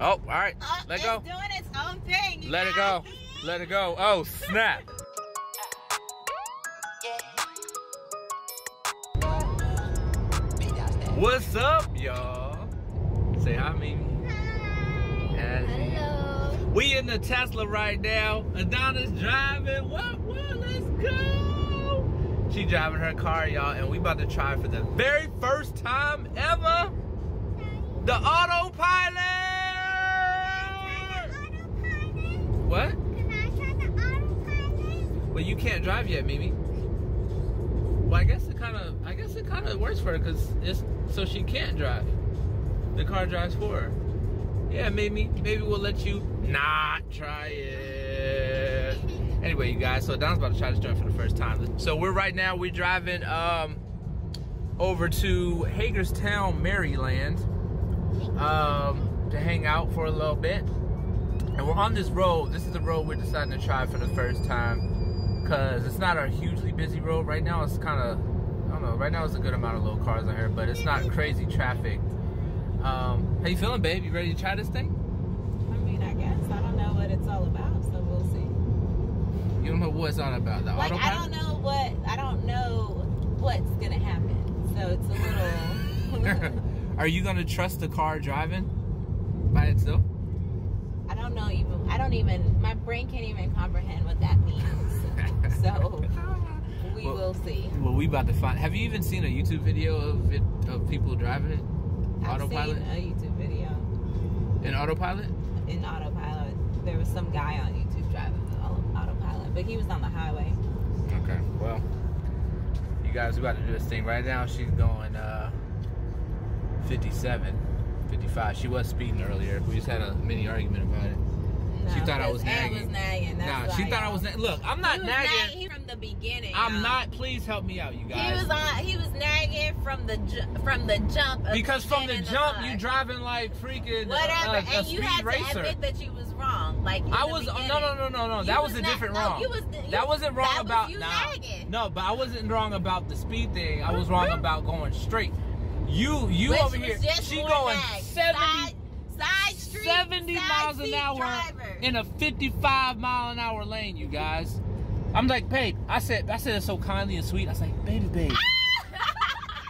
Oh, all right. Oh, Let it's go. doing its own thing. you Let it go. Let it go. Oh, snap. What's up, y'all? Say hi, Mimi. Ashley. Hello. We in the Tesla right now. Adanna's driving. What? What? Let's go. She driving her car, y'all, and we about to try for the very first time ever the autopilot. What? can i say Well, you can't drive yet, Mimi. Well, I guess it kind of, I guess it kind of works for her because it's so she can't drive. The car drives for her. Yeah, maybe, maybe we'll let you not try it. Anyway, you guys, so Don's about to try this joint for the first time. So we're right now, we're driving um over to Hagerstown, Maryland, um, to hang out for a little bit. And we're on this road. This is the road we're deciding to try for the first time. Cause it's not a hugely busy road. Right now it's kinda I don't know, right now it's a good amount of little cars on here, but it's not crazy traffic. Um, how you feeling, babe? You ready to try this thing? I mean, I guess I don't know what it's all about, so we'll see. You don't know what it's all about. The Like I don't know what I don't know what's gonna happen, so it's a little. Are you gonna trust the car driving by itself? I don't know even. I don't even. My brain can't even comprehend what that means. so we Well- will see. Well, we about to find. Have you even seen a YouTube video of it of people driving it? I've autopilot? seen a YouTube video In autopilot? in autopilot. There was some guy on YouTube driving autopilot, but he was on the highway. Okay. Well, you guys, we about to do this thing right now. She's going uh 57, 55. She was speeding earlier. We just had a mini argument about it. No, She thought I was nagging. was nagging. Nah, she thought I was. Na- Look, I'm not was nagging. nagging from the beginning. I'm y'all. not. Please help me out, you guys. He was on. He was nagging from the ju- from the jump. Of because from the jump, car. you driving like freaking uh, whatever, a, a and you had racer. to admit that you was wrong. Like I was oh, no no no no no. That was, a not- different no, wrong. you was- you- that wasn't wrong that was about you nah. nagging. No, but I wasn't wrong about the speed thing. I was wrong about going straight. You you Which over here. She going nag. 70, side, side street, 70 side miles an hour driver. in a 55 mile an hour lane. You guys. I'm like, babe. I said I said it so kindly and sweet. I was like, baby, babe.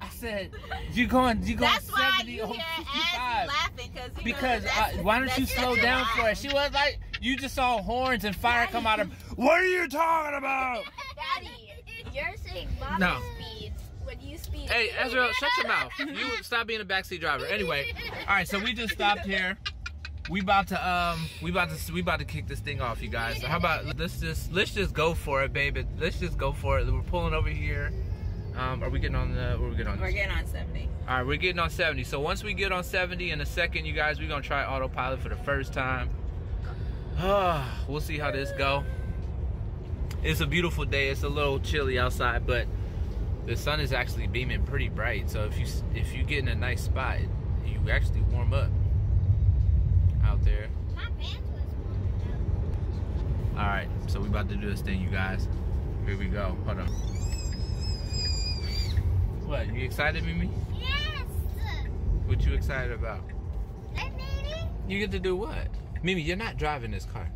I said, you going you going That's why 70 you over hear 55. laughing cause he Because was, uh, why don't you slow down for it? She was like, you just saw horns and fire come out of. What are you talking about? Daddy, you're saying mommy No. speeds when you speed. Hey, Ezra, shut your mouth. You stop being a backseat driver. Anyway, all right. So we just stopped here. We about to um, we about to we about to kick this thing off, you guys. So how about let's just let's just go for it, baby. Let's just go for it. We're pulling over here. Um, are we getting on the? Are we getting on? We're getting on 70. All right, we're getting on 70. So once we get on 70 in a second, you guys, we're gonna try autopilot for the first time. we'll see how this go. It's a beautiful day. It's a little chilly outside, but the sun is actually beaming pretty bright. So if you if you get in a nice spot, you actually warm up out there. My pants was warm. All right, so we about to do this thing, you guys. Here we go. Hold on. What? You excited, Mimi? Yes. What you excited about? Maybe You get to do what? Mimi, you're not driving this car.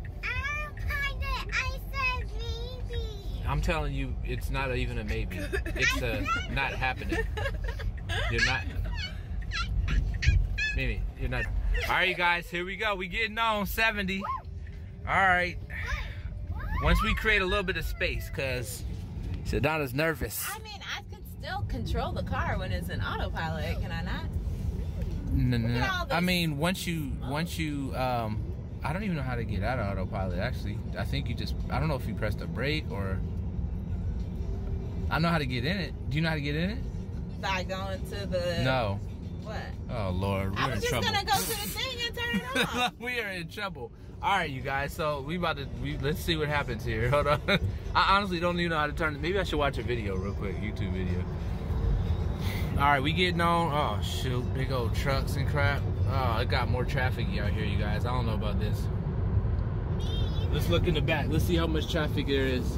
I'm telling you, it's not even a maybe. It's a not happening. You're not. Mimi, you're not. All right, you guys, here we go. We getting on 70. All right. Once we create a little bit of space, cause Shadana's nervous. I mean, I could still control the car when it's in autopilot, can I not? No, no, no. at all this I mean, once you, once you, um, I don't even know how to get out of autopilot. Actually, I think you just, I don't know if you pressed a brake or. I know how to get in it. Do you know how to get in it? By going to the No. what? Oh Lord, we're I in was just trouble. gonna go to the thing and turn it off. we are in trouble. All right, you guys. So we about to. We, let's see what happens here. Hold on. I honestly don't even know how to turn. it. Maybe I should watch a video real quick. YouTube video. All right, we getting on. Oh shoot, big old trucks and crap. Oh, it got more traffic out here, you guys. I don't know about this. Let's look in the back. Let's see how much traffic there is.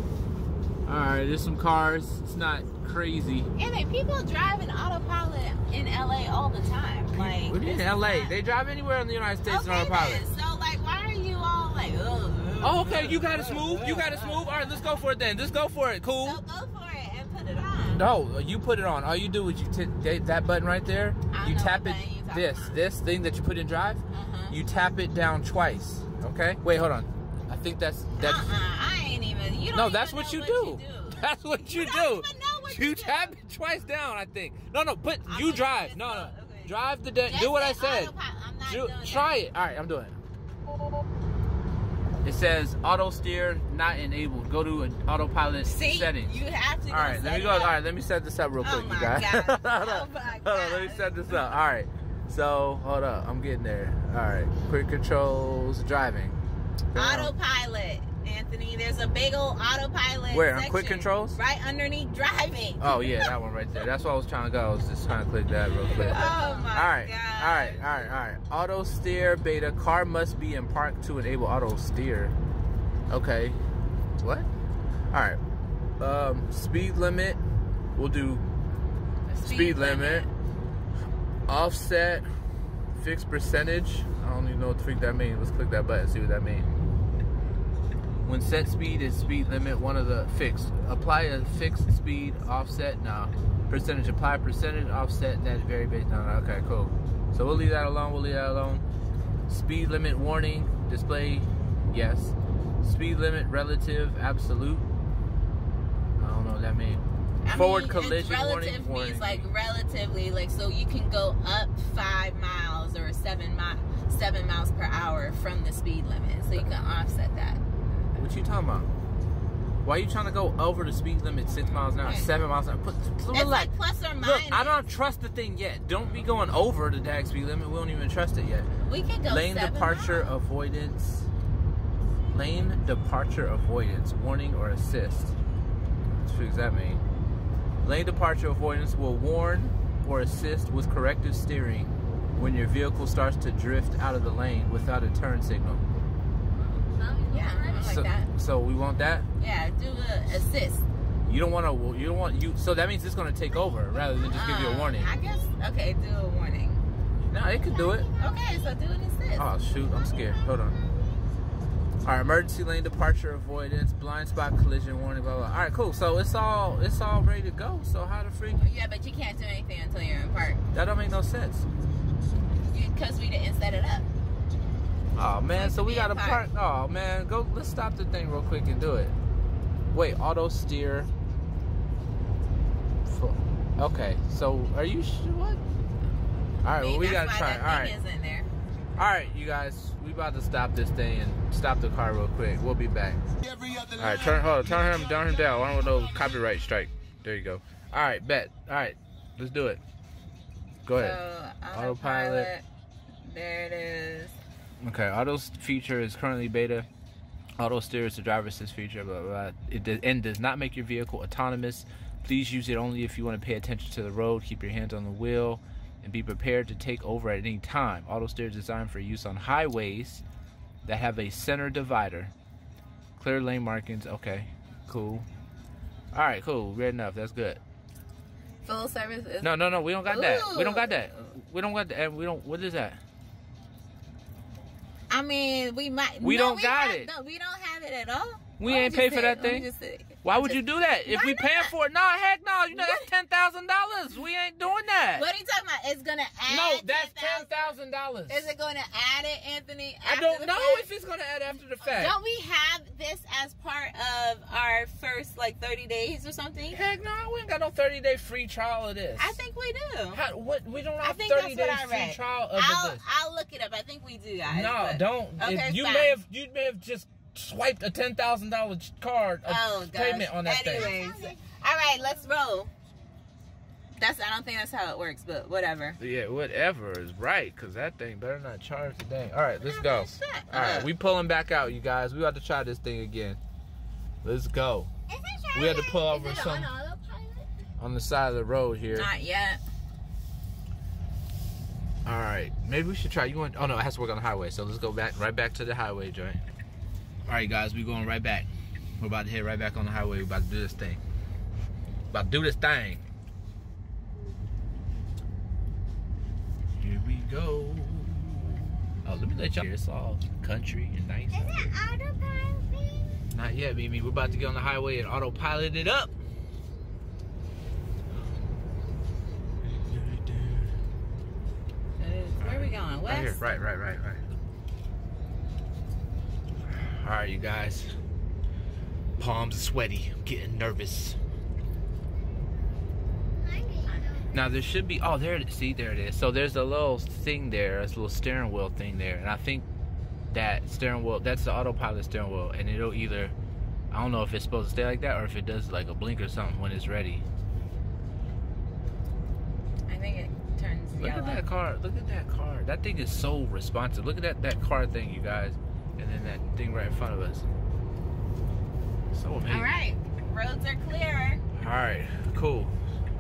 All right, there's some cars. It's not crazy. And then people drive in autopilot in LA all the time. Like We're in this is LA. not- They drive anywhere in the United States okay, on autopilot. then. So like, why are you all like? Ugh, Oh, okay. You got it smooth. You got it smooth. All right, let's go for it then. Let's go for it. Cool. So go for it and put it on. No, you put it on. All you do is you that- that button right there. I You tap it. you This about. this thing that you put in drive. Uh-huh. You tap it down twice. Okay. Wait, hold on. I think that's that's. ain't even. You No, that's what know you do. That's what you, You do. don't even know what you you tap it twice down. I think. No, no. Put I'm you drive. No, no. okay. Drive the day. Do what I said. Do, try it. All right, I'm doing it. It says auto steer not enabled. Go to an autopilot See, settings. you have to. All right, let me go. All right, let me set this up real Oh quick, you guys. God. hold Oh on, my hold on. Let me set this up. All right. So hold up, I'm getting there. All right, quick controls, driving. Autopilot, Anthony. There's a big old autopilot. Where, on section quick controls? Right underneath driving. Oh yeah, that one right there. That's what I was trying to go. I was just trying to click that real quick. Oh my All right, god. all right, all right, all right. Auto steer beta. Car must be in park to enable auto steer. Okay. What? All right. Um, speed limit. We'll do speed, limit. Offset. Fixed percentage. I don't even know what the freak that means. Let's click that button. See what that means. When set speed is speed limit, one of the fixed. Apply a fixed speed offset. No. Percentage. Apply percentage offset. That vary based on. Okay, cool. So we'll leave that alone. We'll leave that alone. Speed limit warning display. Yes. Speed limit relative absolute. I don't know what that means. I Forward mean, collision it's warning, relative warning. means like relatively, like so you can go up five miles or seven mi- seven miles per hour from the speed limit, so you can offset that. What you talking about? Why are you trying to go over the speed limit six miles an hour, Right. seven miles an hour? Put, It's relax. like plus or minus. Look, I don't trust the thing yet. Don't be going over the DAG speed limit. We don't even trust it yet. We can go Lane departure miles. avoidance. Lane departure avoidance. Warning or assist. What does that mean? Lane departure avoidance will warn or assist with corrective steering when your vehicle starts to drift out of the lane without a turn signal. Yeah, like so, that. so we want that. Yeah, do a assist. You don't want to. You don't want you. So that means it's going to take over rather than just give you a Um, warning. I guess. Okay, do a warning. No, it could do it. Okay, so do an assist. Oh shoot, I'm scared. Hold on. All right, emergency lane departure avoidance, blind spot collision warning, blah blah. All right, cool. So it's all it's all ready to go. So how the freak? Yeah, but you can't do anything until you're in park That don't make no sense. because we didn't set it up. Oh man, so we got to park. Oh man, go. Let's stop the thing real quick and do it. Wait, auto steer. Okay, so are you sure? What? All right, well we gotta try. All right. is in there. All right, you guys, we about to stop this thing and stop the car real quick. We'll be back. All right, turn hold on, turn him down him down. I don't know copyright strike. There you go. All right, bet. All right, let's do it. Go ahead. So, Autopilot. autopilot. There it is. Okay, auto feature is currently beta. Auto steer is the driver assist feature, blah blah. blah. It do, and does not make your vehicle autonomous. Please use it only if you want to pay attention to the road. Keep your hands on the wheel, and be prepared to take over at any time. Auto steer is designed for use on highways that have a center divider. Clear lane markings. Okay, cool. All right, cool. Red enough. That's good. Full service is. No, no, no. We don't got that. We don't got that. We don't got that. And we don't. What is that? I mean, we might. We no, don't got have- it. No, we don't have it at all. We ain't pay for that thing. just Why would you do that? If Why we paying for it, no, heck no. You know that's ten thousand dollars. We ain't doing that. What are you talking about? It's gonna add. no, that's ten thousand dollars. Is it gonna add it, Anthony? I don't know fact? if it's gonna add after the fact. Don't we have this as part of our first like 30 days or something? Heck no, we ain't got no thirty day free trial of this. I think we do. How, what we don't I have think thirty day free trial of I'll this. I'll look it up. I think we do, guys. No, but- don't. If Okay, you fine. may have you may have just swiped a ten thousand dollar card Oh, gosh. payment on that thing. All right, let's roll. That's I don't think that's how it works, but whatever. Yeah, whatever is right, cause that thing better not charge today. All right, let's go. Shut All right, up. we pulling back out, you guys. We about to try this thing again. Let's go. We had to pull over some on on the side of the road here. Not yet. All right, maybe we should try. You want? Oh no, it has to work on the highway. So let's go back, right back to the highway joint. All right, guys, we going right back. We're about to head right back on the highway. We're about to do this thing. About to do this thing. Here we go. Oh, let me let y'all hear it's all country and nice. Is it autopiloting? Not yet, Mimi. We're about to get on the highway and autopilot it up. Where are we going? Right here. Right, right, right, right. All right, you guys. Palms are sweaty. I'm getting nervous. I need to. Now there should be. Oh, there. it is. See, there it is. So there's a little thing there. A little steering wheel thing there, and I think that steering wheel. That's the autopilot steering wheel, and it'll either. I don't know if it's supposed to stay like that or if it does like a blink or something when it's ready. I think it turns Look yellow. at that car. Look at that car. That thing is so responsive. Look at that that car thing, you guys, and then that thing right in front of us. So amazing. All right, roads are clear. All right. Cool.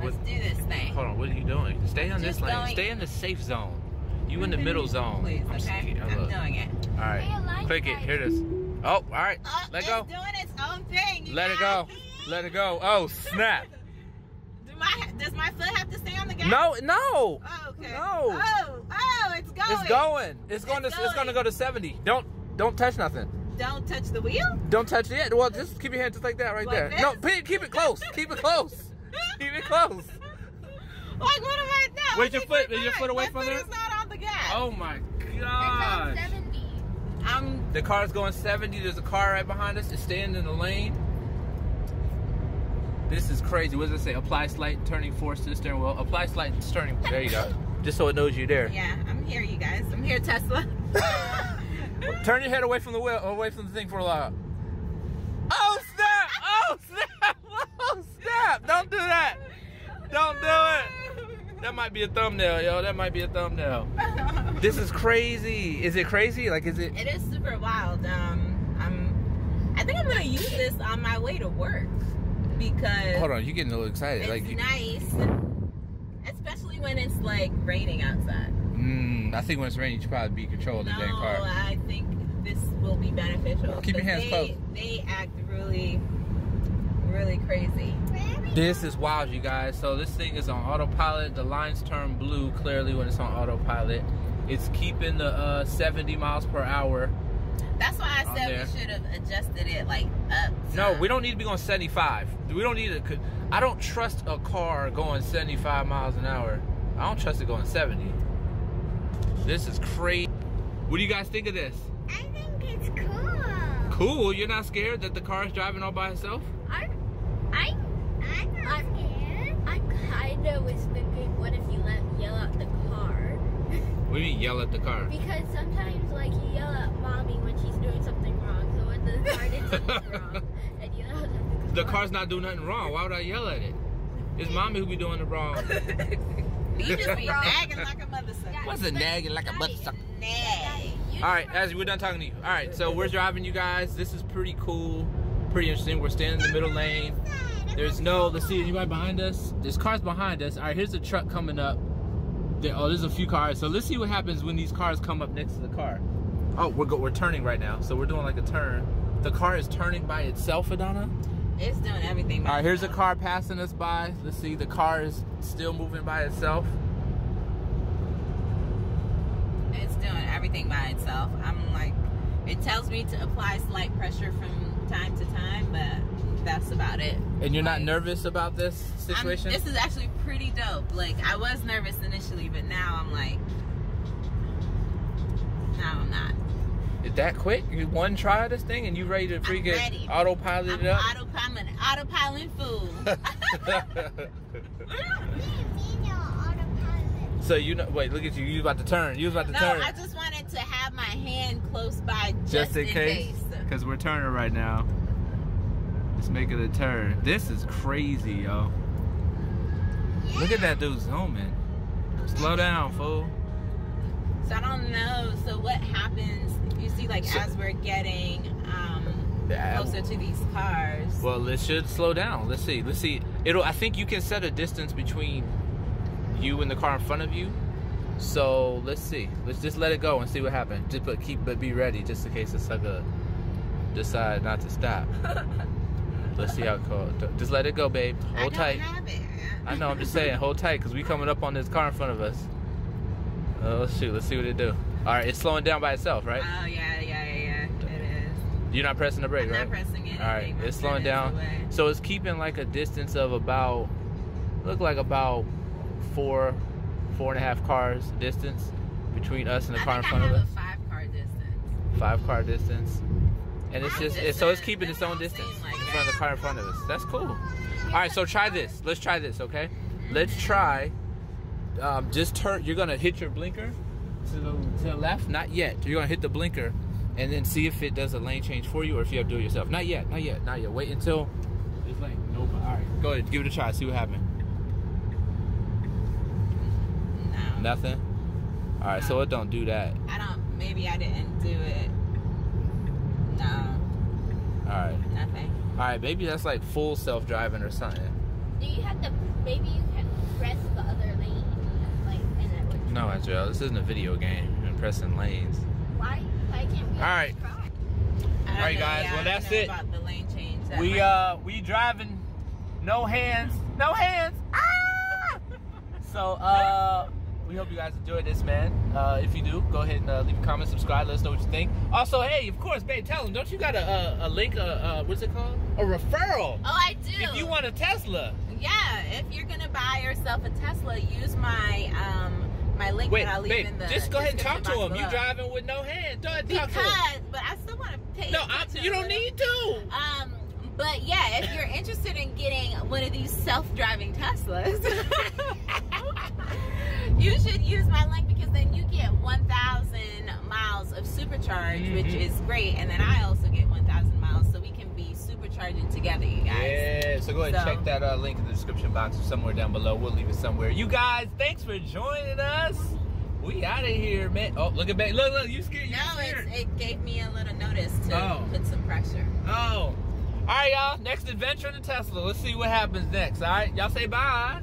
Let's What- do this thing. Hold on. What are you doing? Stay on this Just lane. Stay in the safe zone. You in the middle zone. Please, I'm okay? scared. I'm doing it. All right. Hey, Click it. Here it is. Oh, all right. Oh, Let it's go. doing its own thing. you Let it go. Let it go. Oh, snap. Do my, does my foot have to stay on the gas? No, no. Oh, okay. No. Oh, oh, it's going. It's going. It's going It's to. It's going to go to 70. Don't. Don't touch nothing. Don't touch the wheel. Don't touch it. Well, just keep your hand just like that right Like there. this? No, keep keep it close. keep it close. Keep it close. Like what am I now? Where's your foot? we're Is your foot away my from foot there? is not on the gas. Oh my god. 70. I'm. The car's going 70. There's a car right behind us. It's staying in the lane. This is crazy. What does it say? Apply slight turning force to the steering wheel. Apply slight turning. There you go. Just so it knows you're there. Yeah, I'm here, you guys. I'm here, Tesla. Turn your head away from the wheel, away from the thing for a while. Oh snap! Oh snap! Oh snap! Don't do that! Don't do it! That might be a thumbnail, yo. That might be a thumbnail. This is crazy. Is it crazy? Like, is it? It is super wild. Um, I'm. I think I'm gonna use this on my way to work because Hold on, you're getting a little excited. it's Like, nice, especially when it's like raining outside. Mm, I think when it's raining, you should probably be controlling the no, damn car. I think this will be beneficial. Keep your hands they, closed. They act really, really crazy. This is wild, you guys. So this thing is on autopilot. The lines turn blue clearly when it's on autopilot. It's keeping the uh, 70 miles per hour. That's why I said there. we should have adjusted it like up. No, we don't need to be going 75. We don't need to. I don't trust a car going 75 miles an hour. I don't trust it going 70. This is crazy. What do you guys think of this? I think it's cool. Cool. You're not scared that the car is driving all by itself? I, I, I'm not scared. I kind of was thinking, what if you let yell at the car? What do you mean yell at the car? Because sometimes, like, you yell at mommy when she's doing something wrong. So when the car did something wrong, and you yell at the car. The car's not doing nothing wrong. Why would I yell at it? It's mommy who be doing the wrong. you just be nagging like a mother sucker. What's a nagging like a butt sucker? Nag. All right, as we're done talking to you. All right, so we're driving, you guys. This is pretty cool, pretty interesting. We're standing in the middle lane. There's no, let's see, anybody behind us? There's cars behind us. All right, here's a truck coming up. There, oh, there's a few cars. So let's see what happens when these cars come up next to the car. Oh, we're go, we're turning right now. So we're doing like a turn. The car is turning by itself, Adanna. It's doing everything. All right, here's a car passing us by. Let's see, the car is still moving by itself. It's doing everything by itself. I'm like, it tells me to apply slight pressure from time to time, but that's about it. And you're not nervous about this I'm- situation? this is actually pretty dope. Like I was nervous initially, but now I'm like, no, I'm not. Is that quick? You one try this thing and you ready to freaking ready. autopilot I'm it up? autopilot, autopilot fool. I don't need your autopilot. so you know, wait, look at you. You about to turn. You was about to no, turn. I just wanted to have my hand close by just, just in case. Because we're turning right now. Let's make it a turn. This is crazy, yo. Look at that dude zooming. Slow down, fool. So I don't know. So what happens? You see, like So- as we're getting um, Yeah. closer to these cars. Well, it should slow down. Let's see. Let's see. It'll. I think you can set a distance between you and the car in front of you. So let's see. Let's just let it go and see what happens. Just but keep but be ready just in case it's like a decide not to stop. Let's see how it goes. Just let it go, babe. I Hold don't tight. I know. I'm just saying, hold tight, because we coming up on this car in front of us. Oh shoot! Let's see what it do. All right, it's slowing down by itself, right? Oh yeah, yeah, yeah, yeah. It is. You're not pressing the brake, I'm right? not pressing it. All right, it's slowing down. So it's keeping like a distance of about, look like about four, four and a half cars distance between us and the I car in front of us. a five car distance. Five car distance, and it's Five just it's, so it's keeping its own distance like in front of the car in front of us. That's cool. All right, so try this. Let's try this, okay? Let's try. Um, just turn. You're gonna hit your blinker to the to the left. Not yet. You're gonna hit the blinker, and then see if it does a lane change for you, or if you have to do it yourself. Not yet. Not yet. Not yet. Wait until this lane. Nope. All right. Go ahead. Give it a try. See what happens. No. Nothing. All right. So it don't do that. I don't. Maybe I didn't do it. No, All right. nothing. All right. Maybe that's like full self driving or something. Do you have to? Maybe you can press the other lane, like, and it would. No, Angel. This isn't a video game. You're pressing lanes. Why? Why can't we? All right. try? I don't All right, guys, yeah, well, that's it. About the lane change. That We might- uh we driving no hands, no hands. Ah! So uh we hope you guys enjoyed this, man. Uh, if you do, go ahead and uh, leave a comment, subscribe, let us know what you think. Also, hey, of course, babe, tell them, don't you got a, a, a link, uh, uh, what's it called? A referral. Oh, I do. If you want a Tesla. Yeah, if you're gonna buy yourself a Tesla, use my um my link Wait, that I'll leave babe, in the just go ahead and talk to him. box You below. driving with no hands. Go ahead and talk to him. Because, but I still want to pay. No, I, you don't need to. Um, but yeah, if you're interested in getting one of these self-driving Teslas, you should use my link because then you get 1,000 miles of supercharge, which Mhm. is great, and then I also get 1,000 miles, so we can be supercharging together, you guys. Yeah, so go ahead and So- check that uh, link in the description box or somewhere down below. We'll leave it somewhere. You guys, thanks for joining us. We out of here, man. Oh, look at back. Look, look, you scared. You No, scared. it gave me a little notice to Oh. put some pressure. Oh. All right, y'all. Next adventure in the Tesla. Let's see what happens next. All right, y'all say bye.